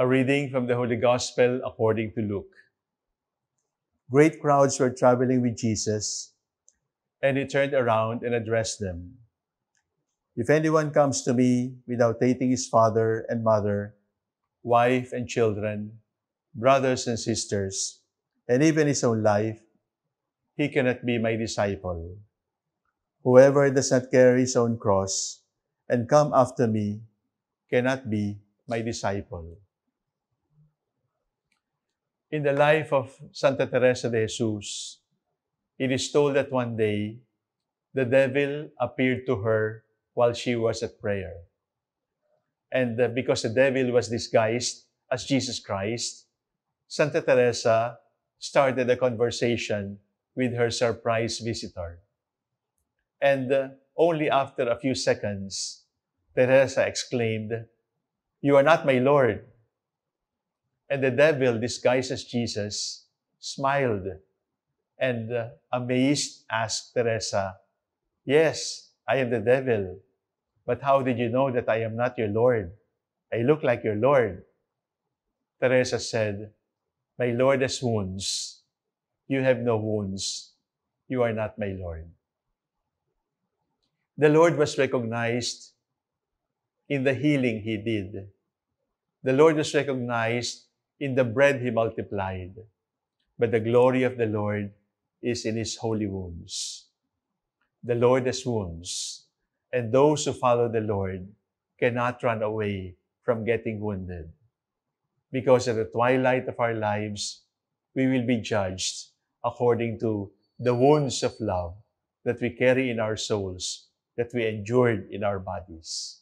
A reading from the Holy Gospel according to Luke. Great crowds were traveling with Jesus, And he turned around and addressed them. If anyone comes to me without hating his father and mother, Wife and children, brothers and sisters, and even his own life, he cannot be my disciple. whoever does not carry his own cross and come after me cannot be my disciple. In the life of Santa Teresa de Jesus, it is told that one day the devil appeared to her while she was at prayer. And uh, because the devil was disguised as Jesus Christ, Santa Teresa started a conversation with her surprise visitor. And uh, only after a few seconds, Teresa exclaimed, You are not my Lord. And the devil, disguised as Jesus, smiled and, uh, amazed, asked Teresa, Yes, I am the devil. But how did you know that I am not your Lord? I look like your Lord. Teresa said, My Lord has wounds. You have no wounds. You are not my Lord. The Lord was recognized in the healing he did. The Lord was recognized in the bread he multiplied. But the glory of the Lord is in his holy wounds. The Lord has wounds, and those who follow the Lord cannot run away from getting wounded. Because at the twilight of our lives, we will be judged according to the wounds of love that we carry in our souls, that we endured in our bodies.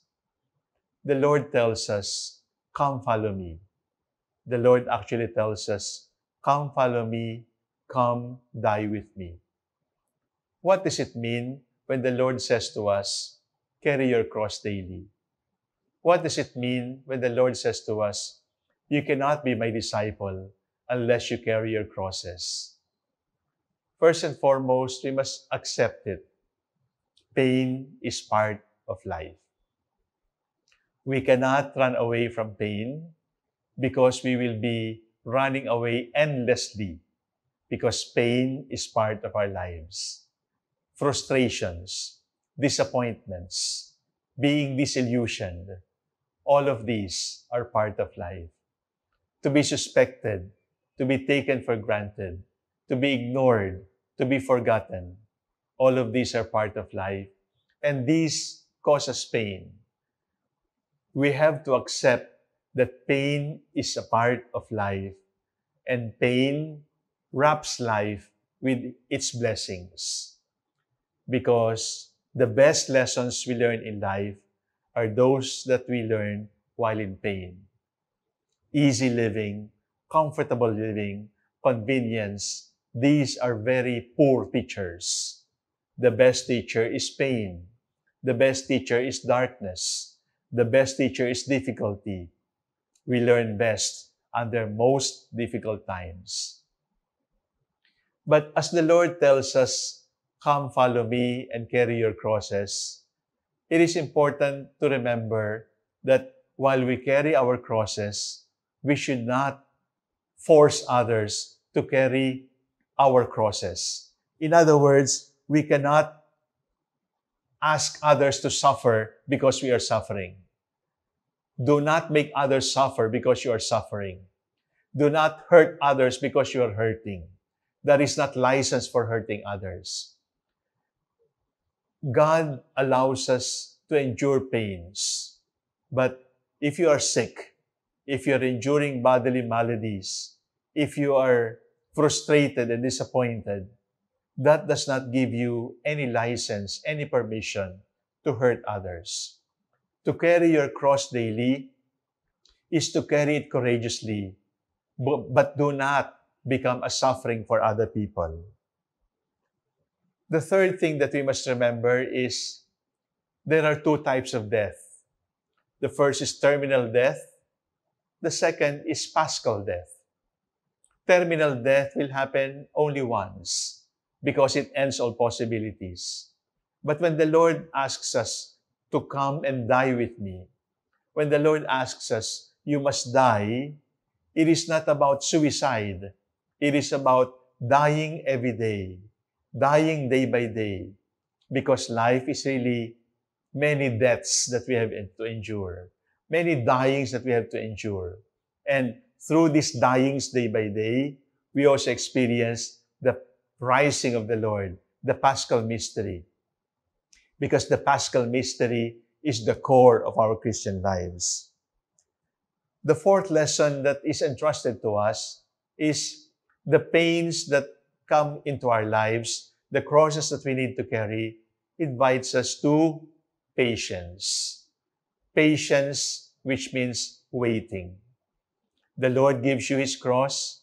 The Lord tells us, Come follow me. The Lord actually tells us, Come follow me, come die with me. What does it mean when the Lord says to us, Carry your cross daily? What does it mean when the Lord says to us, You cannot be my disciple unless you carry your crosses? First and foremost, we must accept it. Pain is part of life. We cannot run away from pain because we will be running away endlessly because pain is part of our lives. Frustrations, disappointments, being disillusioned, all of these are part of life. To be suspected, to be taken for granted, to be ignored, to be forgotten, all of these are part of life. And these cause us pain. We have to accept that pain is a part of life and pain wraps life with its blessings. Because the best lessons we learn in life are those that we learn while in pain. Easy living, comfortable living, convenience, these are very poor teachers. The best teacher is pain. The best teacher is darkness. The best teacher is difficulty. We learn best under most difficult times. But as the Lord tells us, Come follow me and carry your crosses, it is important to remember that while we carry our crosses, we should not force others to carry our crosses. In other words, we cannot ask others to suffer because we are suffering. Do not make others suffer because you are suffering. Do not hurt others because you are hurting. That is not license for hurting others. God allows us to endure pains. But if you are sick, if you are enduring bodily maladies, if you are frustrated and disappointed, that does not give you any license, any permission to hurt others. To carry your cross daily is to carry it courageously, but do not become a suffering for other people. The third thing that we must remember is there are two types of death. The first is terminal death. The second is paschal death. Terminal death will happen only once because it ends all possibilities. But when the Lord asks us to come and die with me, when the Lord asks us, you must die, it is not about suicide. It is about dying every day, dying day by day, because life is really many deaths that we have to endure, many dyings that we have to endure. And through these dyings day by day, we also experience the rising of the Lord, the Paschal mystery. Because the Paschal mystery is the core of our Christian lives. The fourth lesson that is entrusted to us is the pains that come into our lives, the crosses that we need to carry, invites us to patience. Patience, which means waiting. The Lord gives you His cross.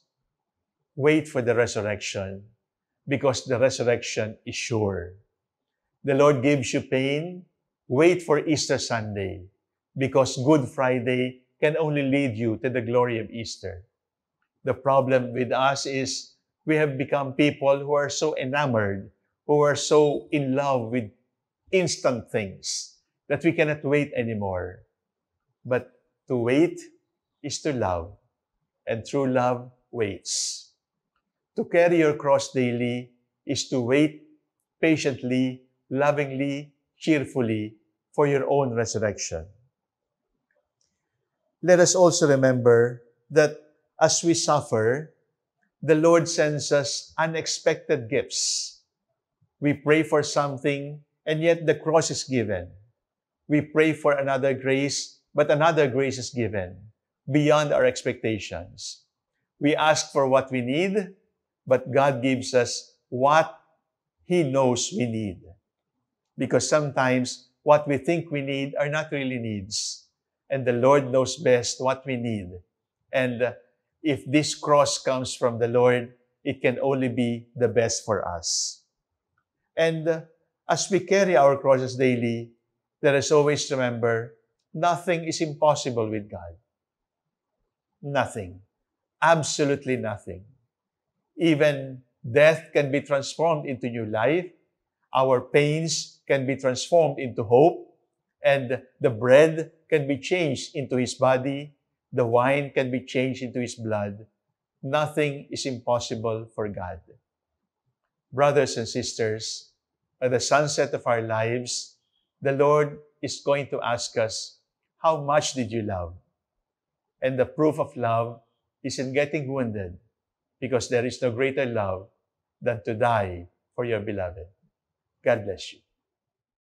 Wait for the resurrection because the resurrection is sure. The Lord gives you pain. Wait for Easter Sunday because Good Friday can only lead you to the glory of Easter. The problem with us is we have become people who are so enamored, who are so in love with instant things that we cannot wait anymore. But to wait is to love, and true love waits. To carry your cross daily is to wait patiently, lovingly, cheerfully for your own resurrection. Let us also remember that as we suffer, the Lord sends us unexpected gifts. We pray for something, and yet the cross is given. We pray for another grace, but another grace is given beyond our expectations. We ask for what we need, but God gives us what He knows we need. Because sometimes what we think we need are not really needs. And the Lord knows best what we need. And if this cross comes from the Lord, it can only be the best for us. And uh, as we carry our crosses daily, let us always remember nothing is impossible with God. Nothing. Absolutely nothing. Even death can be transformed into new life. Our pains can be transformed into hope. And the bread can be changed into His body the wine can be changed into His blood. Nothing is impossible for God. Brothers and sisters, at the sunset of our lives, the Lord is going to ask us, How much did you love? And the proof of love is in getting wounded, because there is no greater love than to die for your beloved. God bless you.